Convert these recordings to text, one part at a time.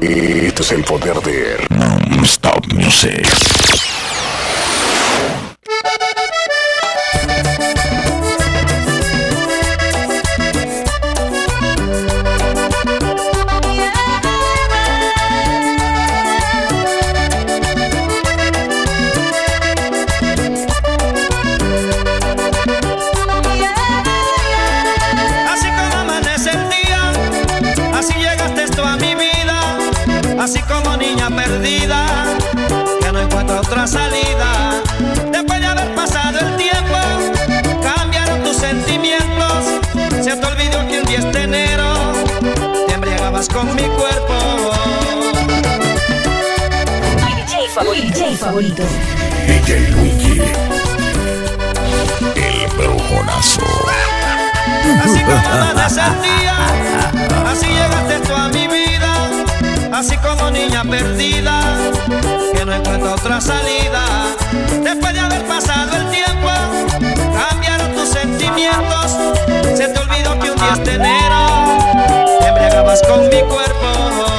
Este es el poder de Non-Stop Music. tus favoritos. DJ Wiki. El brujonazo. Así como la sentía, así llegaste tú a mi vida, así como niña perdida, que no encuentro otra salida. Después de haber pasado el tiempo, cambiaron tus sentimientos, se te olvidó que un 10 de enero te embriagabas con mi cuerpo.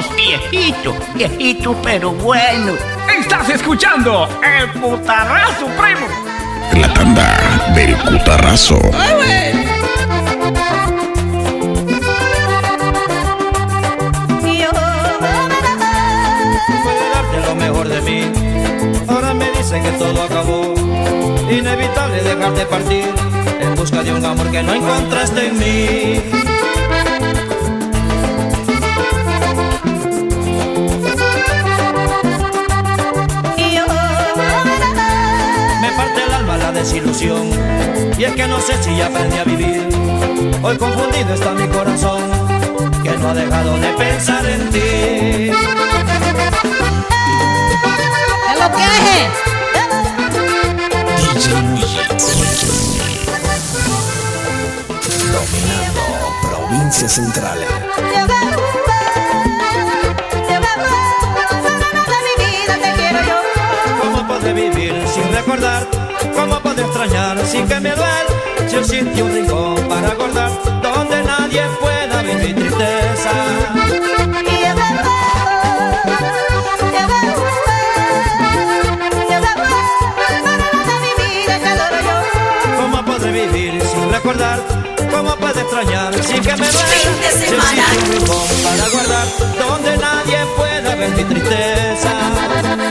De esos. Viejito, viejito, pero bueno. Estás escuchando el cutarrazo, primo. La tanda del cutarrazo. Puede darte lo mejor de mí. Ahora me dicen que todo acabó. Inevitable dejarte partir en busca de un amor que no encontraste en mí. Desilusión. Y es que no sé si ya aprendí a vivir. Hoy confundido está mi corazón, que no ha dejado de pensar en ti. ¿Qué lo que es? DJ. Dominando provincia central. ¿Cómo podré vivir sin recordar? ¿Cómo podré extrañar sin que me duele? Si yo sitio un rincón para guardar donde nadie pueda ver mi tristeza. ¿Cómo podré vivir sin recordar? ¿Cómo puedo extrañar sin que me duele? Si yo sitio un rincón para guardar donde nadie pueda ver mi tristeza.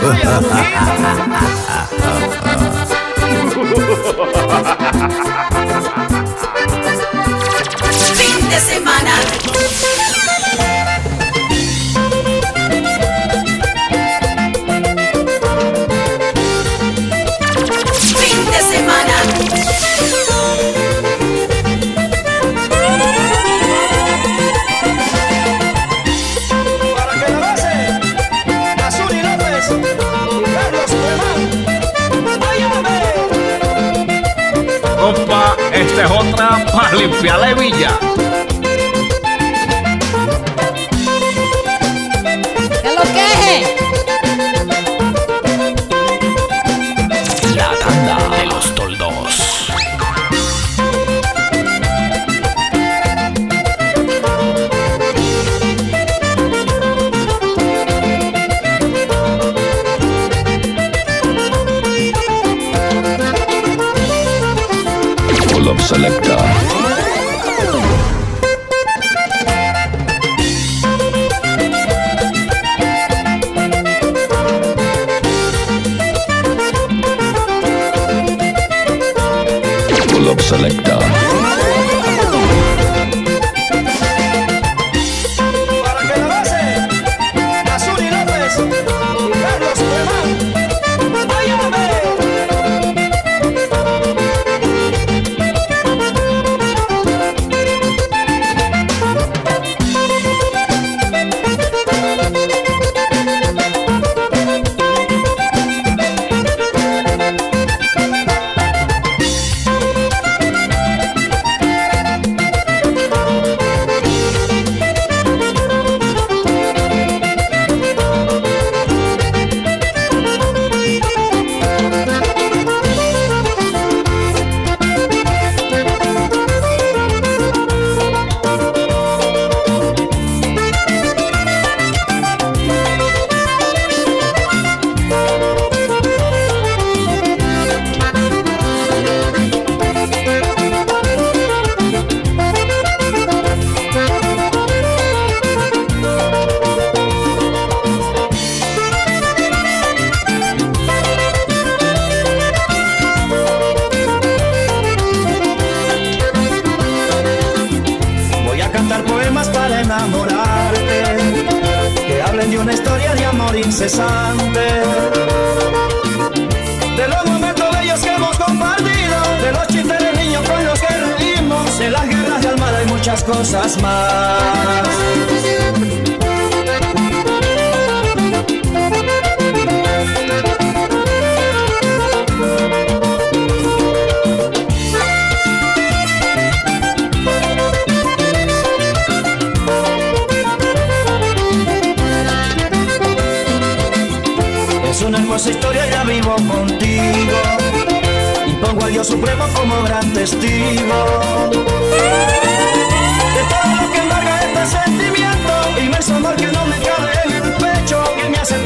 Fin de semana. Para limpiar la hebilla.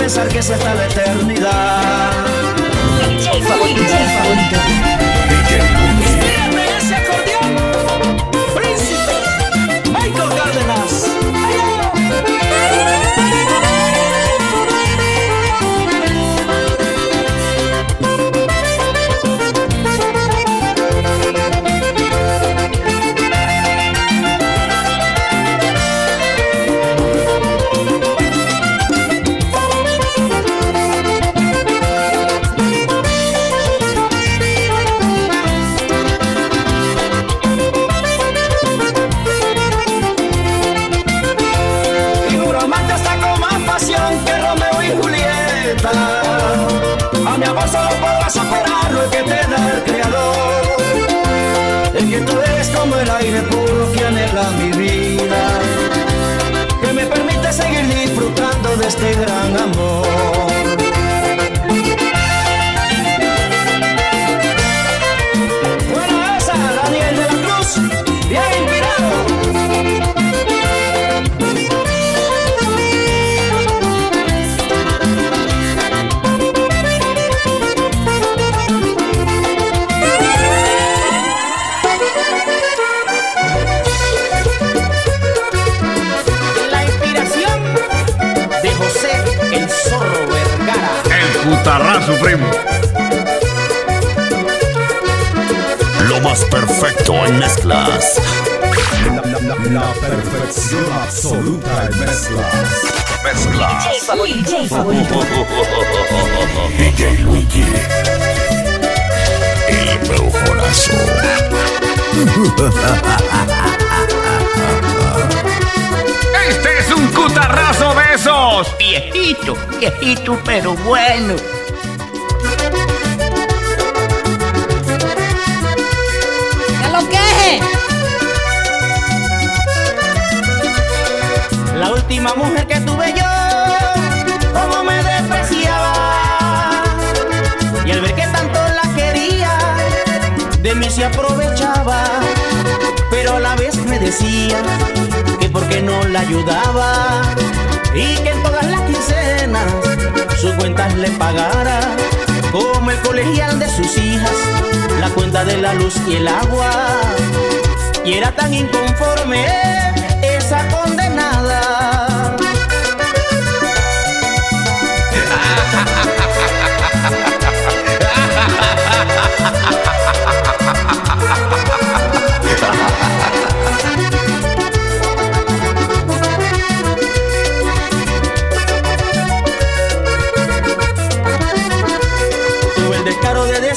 Pensar que es hasta la eternidad. Espérame este gran amor. Primo. Lo más perfecto en mezclas. La perfección absoluta en mezclas. Mezclas. DJ Luigi. El brujonazo. Este es un cutarrazo de esos. Viejito, viejito, pero bueno. Mujer que tuve yo, como me despreciaba. Y al ver que tanto la quería, de mí se aprovechaba. Pero a la vez me decía que porque no la ayudaba. Y que en todas las quincenas sus cuentas le pagara. Como el colegial de sus hijas, la cuenta de la luz y el agua. Y era tan inconforme esa condenada.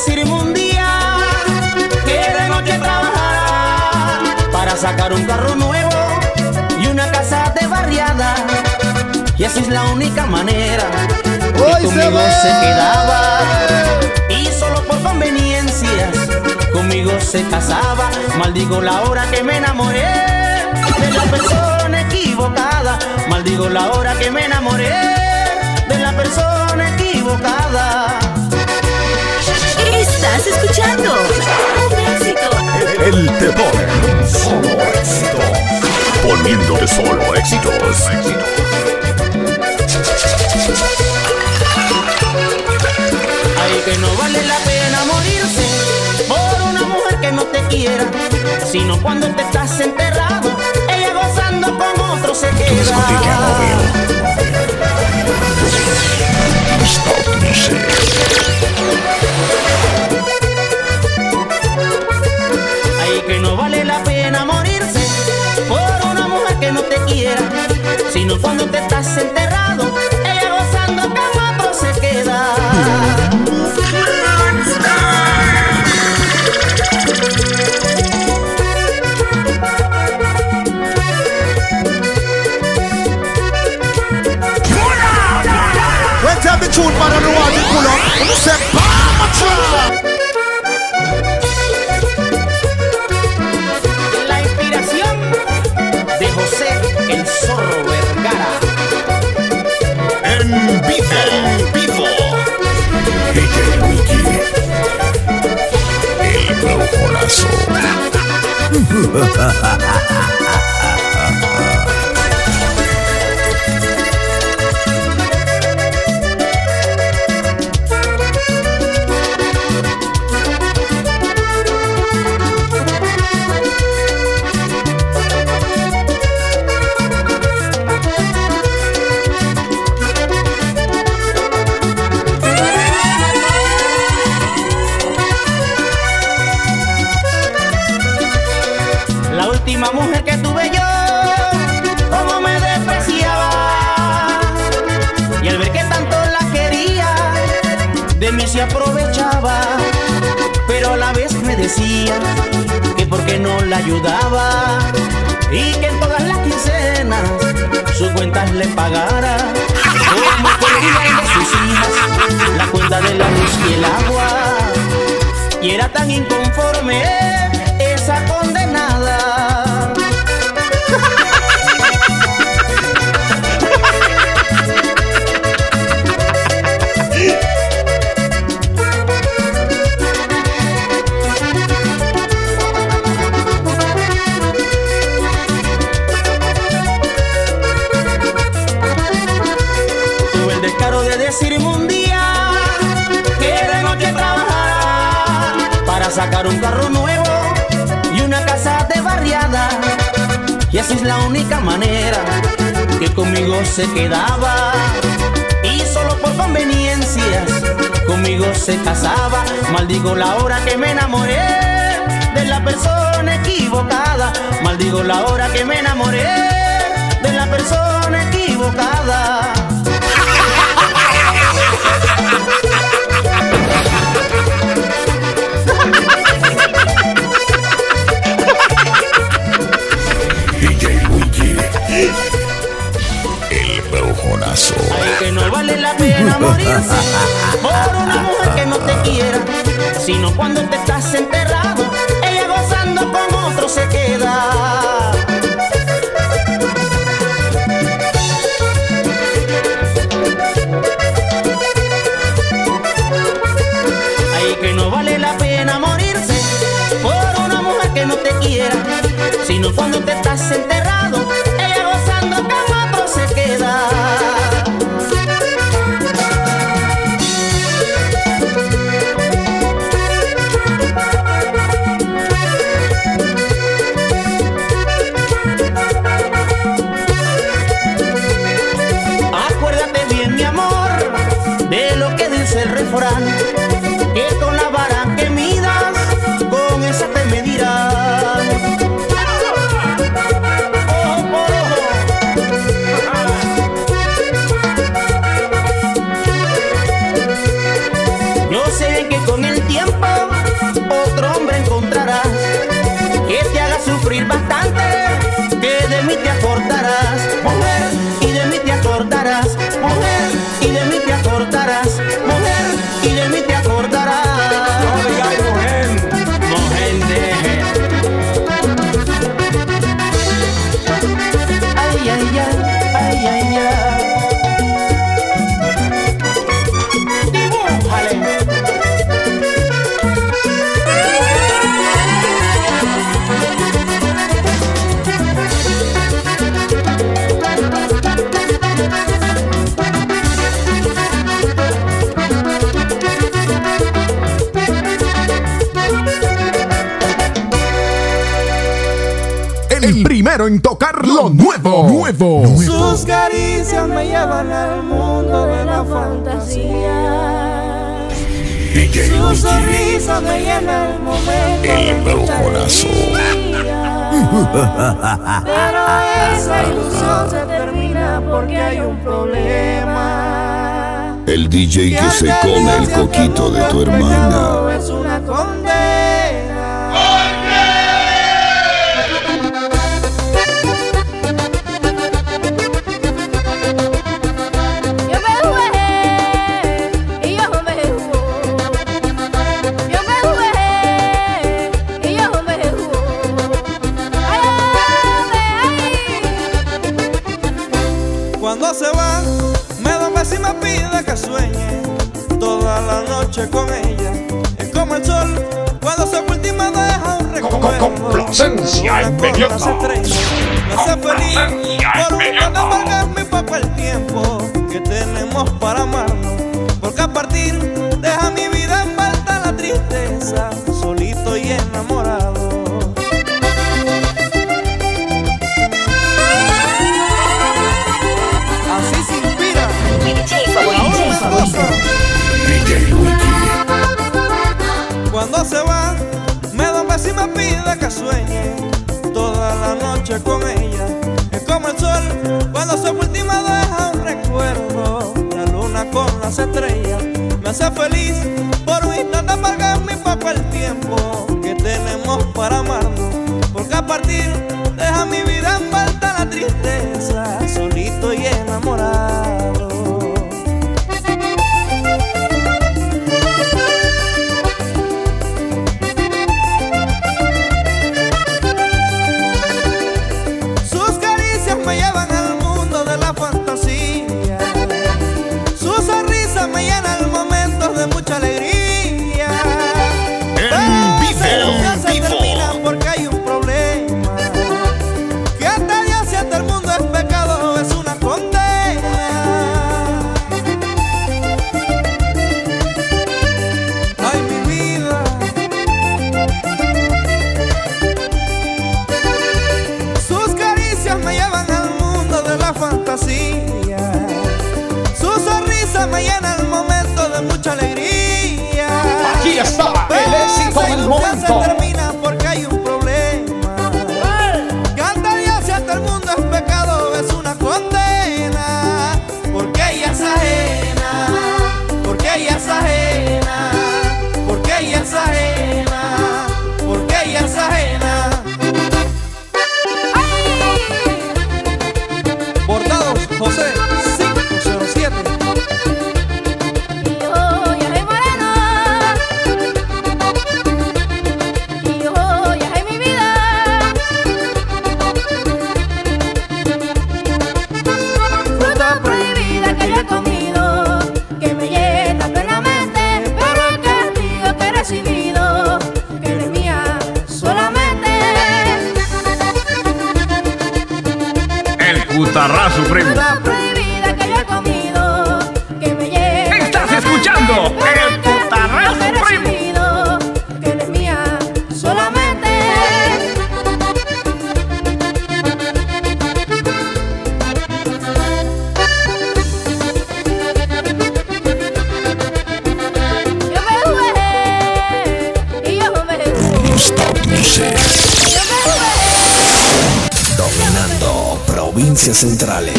Decirme un día que de noche trabajara para sacar un carro nuevo y una casa de barriada. Y así es la única manera que conmigo se, quedaba. Y solo por conveniencias conmigo se casaba. Maldigo la hora que me enamoré de la persona equivocada. Maldigo la hora que me enamoré de la persona equivocada. Estás escuchando un éxito. El te pone solo éxito. Poniéndote solo éxitos. Ay, que no vale la pena morirse por una mujer que no te quiera, sino cuando te estás enterrado, ella gozando con otro se queda. Stop music. Ay, que no vale la pena morirse por una mujer que no te sino cuando te estás enterrado, ella gozando con otro se queda. The man, pull up. La inspiración de José el Zorro Vergara. En vivo, en vivo. DJ Luigi. El brujonazo. decía que porque no la ayudaba. Y que en todas las quincenas sus cuentas le pagara. Como de sus hijas, la cuenta de la luz y el agua. Y era tan inconforme un carro nuevo y una casa de barriada. Y así es la única manera que conmigo se quedaba. Y solo por conveniencias conmigo se casaba. Maldigo la hora que me enamoré de la persona equivocada. Maldigo la hora que me enamoré de la persona equivocada. que no vale la pena morirse por una mujer que no te quiera, sino cuando te estás enterrado, ella gozando con otro se queda. Ay, que no vale la pena morirse por una mujer que no te quiera, sino cuando te estás enterrado, lo nuevo. Nuevo. Sus caricias me llevan al mundo de la fantasía. DJ Su Luigi. sonrisa me llena el momento. El brujonazo. Pero esa ilusión se termina porque hay un problema. El DJ que se come el coquito de tu hermana. Es una condena. Noche con ella. Es como el sol cuando se me deja un recuerdo. complacencia Una inmediata. con las estrellas. Me hace feliz por un amargar mi poco el tiempo que tenemos para amarnos. Porque a partir se va, me da un y me pide que sueñe toda la noche con ella. Es como el sol cuando se me deja un recuerdo. La luna con las estrellas me hace feliz por un instante apagar mi poco el tiempo que tenemos para amarnos. Porque a partir deja mi vida en falta la tristeza, solito y enamorado. Centrales.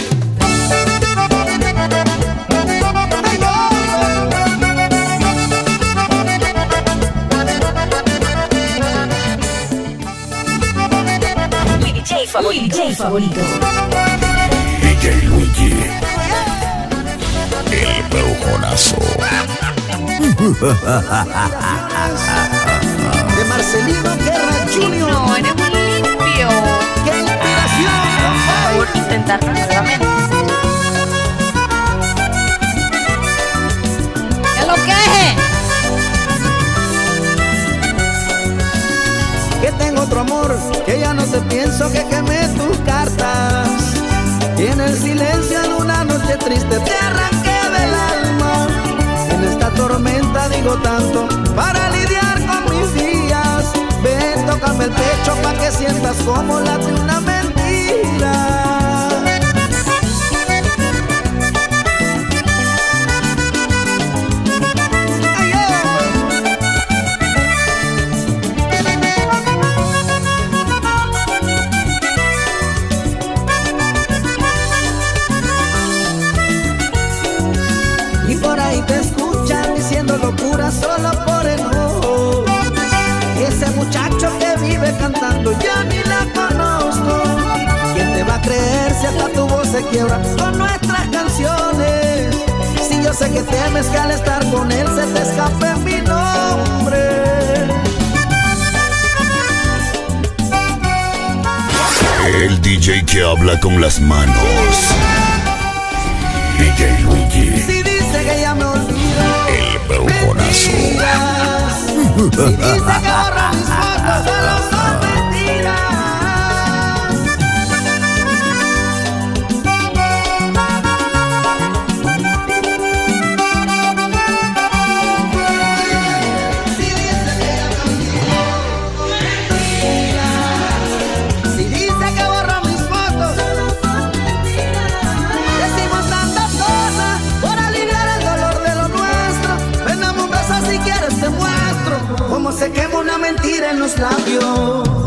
Mi DJ favorito. DJ favorito. DJ Luigi. El brujonazo. De Marcelino Guerra Jr. No, eres limpio. Intentarlo nuevamente. ¿Qué lo que es? Que tengo otro amor, que ya no te pienso, que quemé tus cartas. Y en el silencio en una noche triste te arranqué del alma. En esta tormenta digo tanto para lidiar con mis días. Ven, tócame el pecho pa' que sientas como late una mentira. una sola por enojo. Y ese muchacho que vive cantando ya ni la conozco. ¿Quién te va a creer si hasta tu voz se quiebra con nuestras canciones? Si yo sé que temes que al estar con él se te escape mi nombre. El DJ que habla con las manos. DJ Luigi. Si dice que ya me si dice que borra mis solo son se quema una mentira en los labios.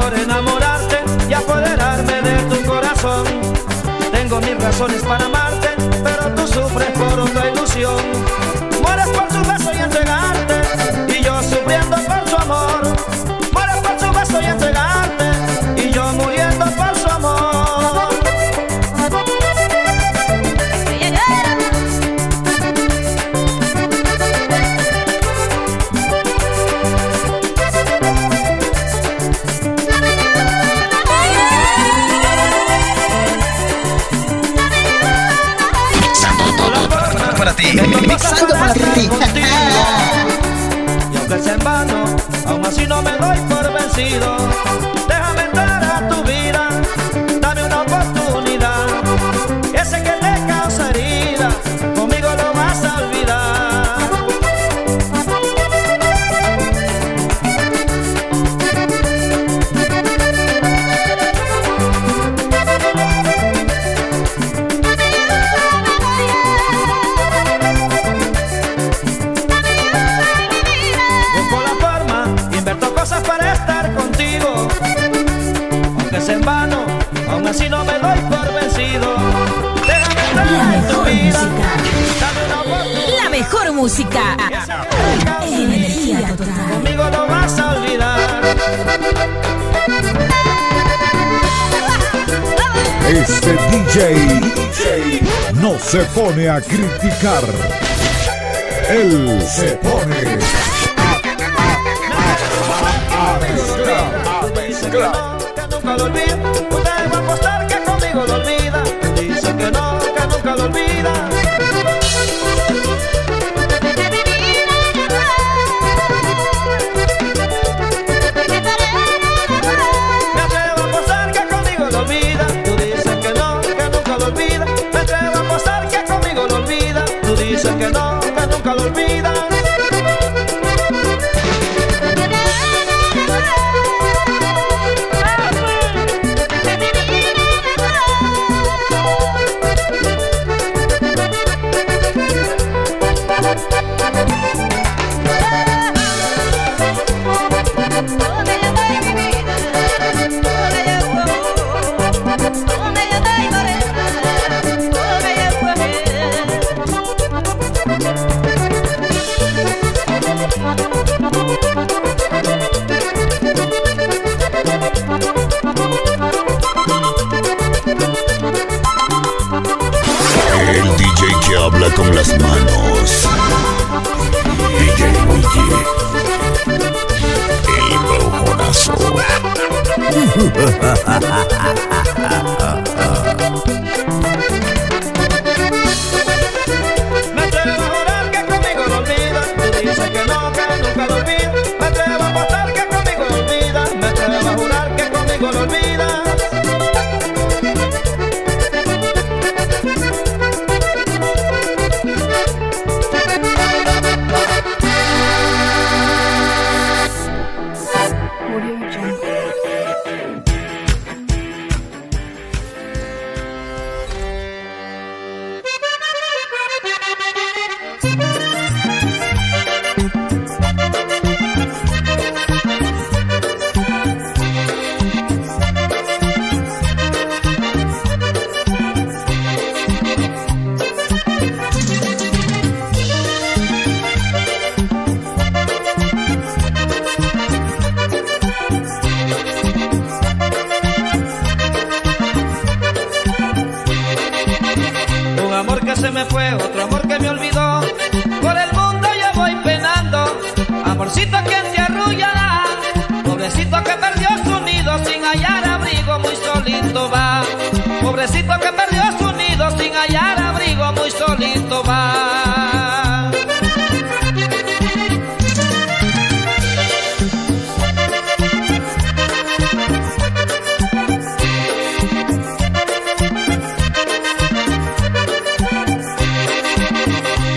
Por enamorarte y apoderarme de tu corazón. Tengo mis razones para amarte, pero tú sufres por otra ilusión. así no me doy por vencido. Déjame en tu vida. La mejor música. Energía total. Conmigo no vas a olvidar. Este DJ, DJ no se pone a criticar. Él se pone a, a, a, a mezclar, a mezclar. nunca lo olvida.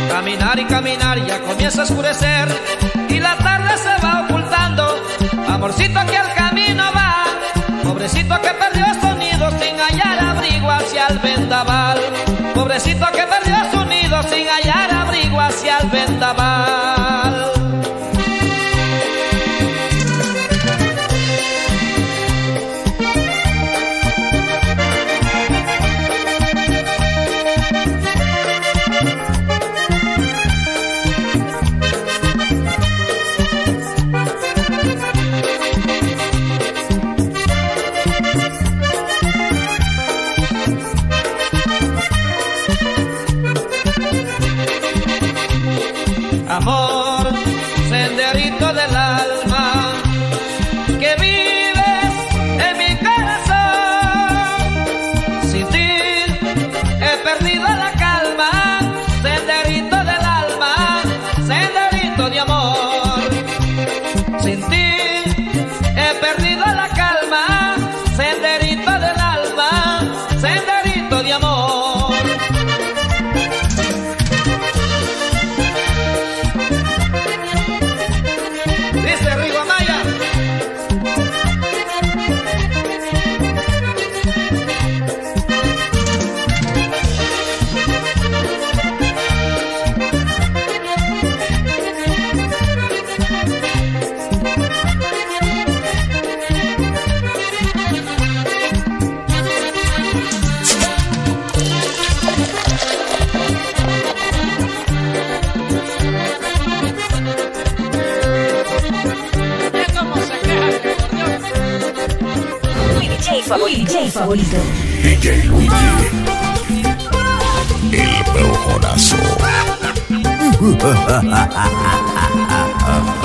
Caminar y caminar, ya comienza a oscurecer y la tarde se va ocultando. Amorcito que al camino va, pobrecito que perdió favorito. DJ favorito. DJ Luigi. El brujonazo.